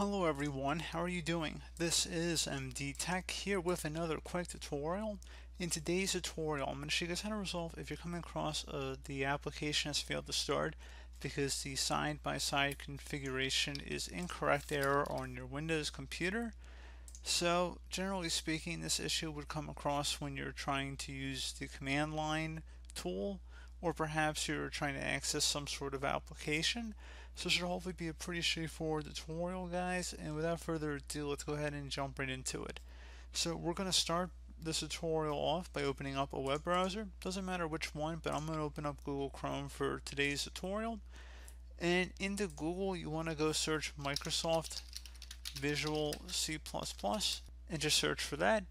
Hello everyone, how are you doing? This is MD Tech here with another quick tutorial. In today's tutorial, I'm going to show you guys how to resolve if you're coming across uh, the application has failed to start because the side-by-side -side configuration is incorrect error on your Windows computer. So generally speaking, this issue would come across when you're trying to use the command line tool or perhaps you're trying to access some sort of application. So it should hopefully be a pretty straightforward tutorial guys and without further ado let's go ahead and jump right into it. So we're going to start this tutorial off by opening up a web browser. Doesn't matter which one but I'm going to open up Google Chrome for today's tutorial. And into Google you want to go search Microsoft Visual C++ and just search for that.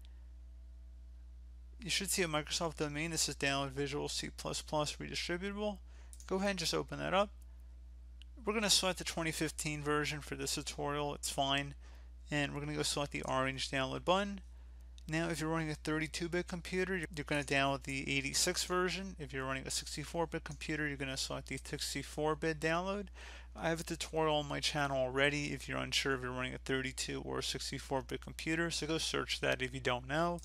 You should see a Microsoft domain. This is download Visual C++ redistributable. Go ahead and just open that up we're going to select the 2015 version for this tutorial. It's fine. And we're going to go select the orange download button. Now, if you're running a 32-bit computer, you're going to download the 86 version. If you're running a 64-bit computer, you're going to select the 64-bit download. I have a tutorial on my channel already if you're unsure if you're running a 32 or 64-bit computer, so go search that if you don't know.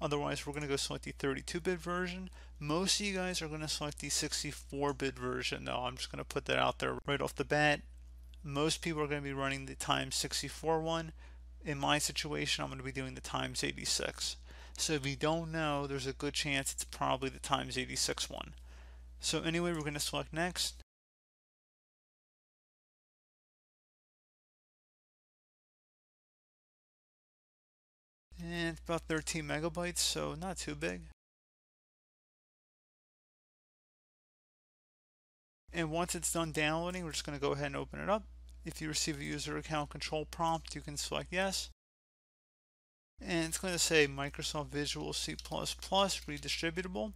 Otherwise, we're going to go select the 32-bit version. Most of you guys are going to select the 64-bit version. Now, I'm just going to put that out there right off the bat. Most people are going to be running the times 64 one. In my situation, I'm going to be doing the times 86. So if you don't know, there's a good chance it's probably the times 86 one. So anyway, we're going to select next. And it's about 13 megabytes so not too big. And once it's done downloading we're just going to go ahead and open it up. If you receive a user account control prompt you can select yes. And it's going to say Microsoft Visual C++ redistributable.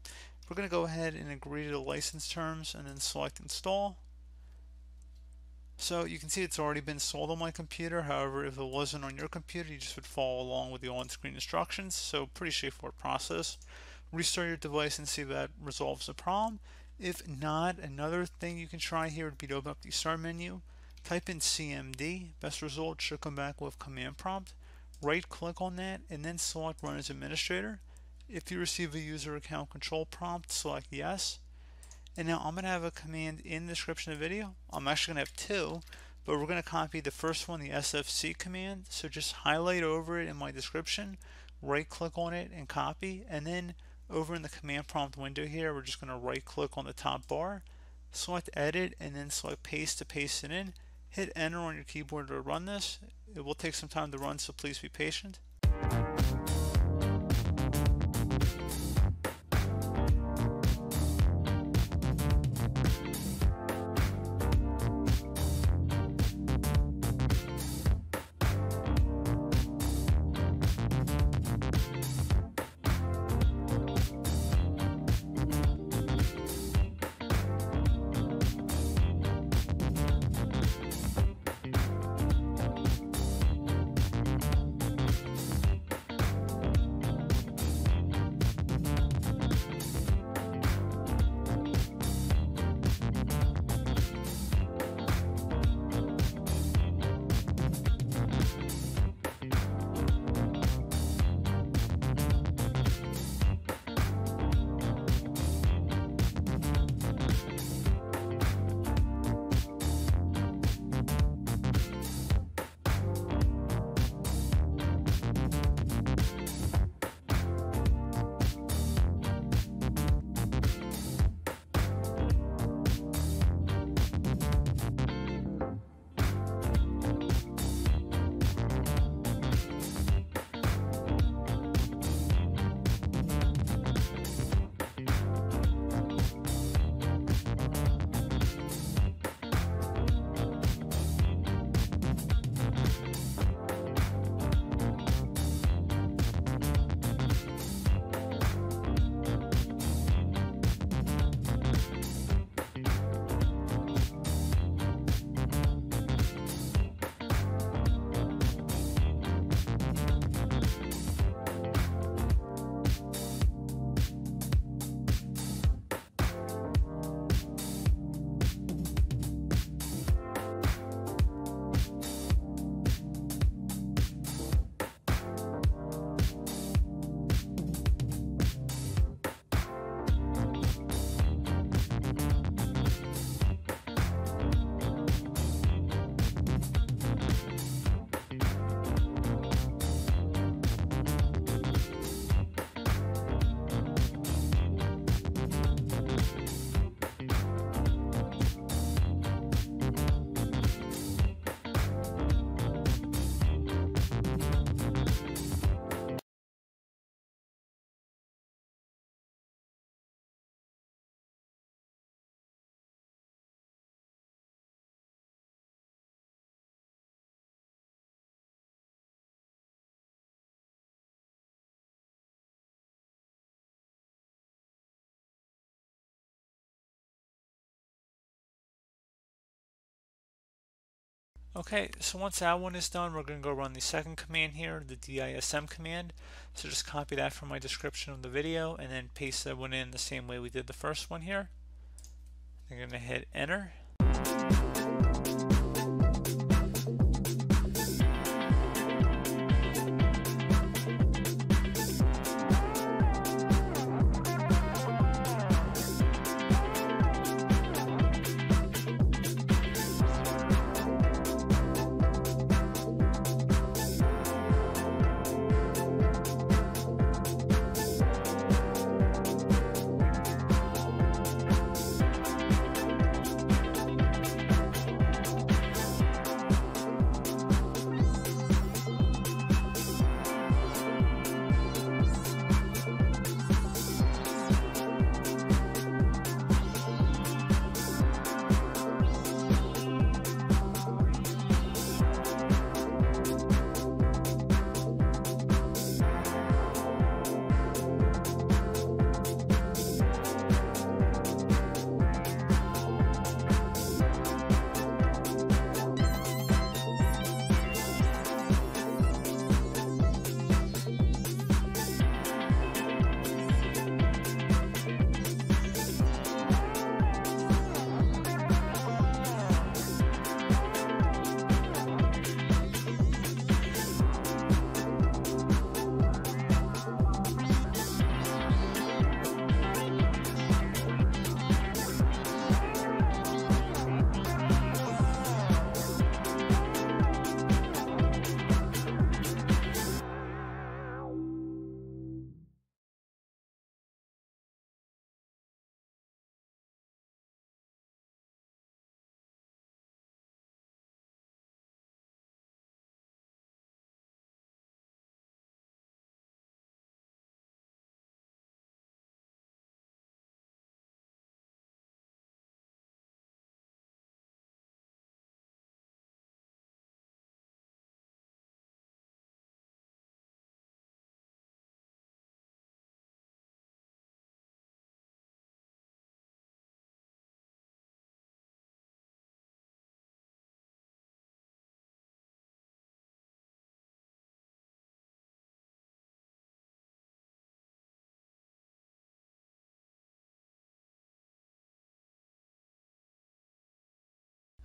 We're going to go ahead and agree to the license terms and then select install so you can see it's already been sold on my computer. However, if it wasn't on your computer, you just would follow along with the on-screen instructions. So pretty straightforward process. Restart your device and see if that resolves the problem. If not, another thing you can try here would be to open up the start menu, type in CMD. Best result should come back with command prompt. Right click on that and then select run as administrator. If you receive a user account control prompt, select yes. And now I'm going to have a command in the description of the video. I'm actually going to have two, but we're going to copy the first one, the SFC command. So just highlight over it in my description, right click on it and copy. And then over in the command prompt window here, we're just going to right click on the top bar, select edit, and then select paste to paste it in. Hit enter on your keyboard to run this. It will take some time to run, so please be patient. Okay, so once that one is done, we're going to go run the second command here, the DISM command. So just copy that from my description of the video and then paste that one in the same way we did the first one here. I'm going to hit enter.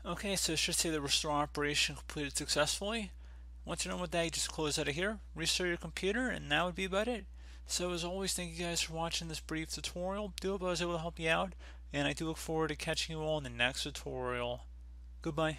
Okay, so it should say the restore operation completed successfully. Once you're done with that, you just close out of here, restart your computer, and that would be about it. So as always, thank you guys for watching this brief tutorial. Do hope I was able to help you out, and I do look forward to catching you all in the next tutorial. Goodbye.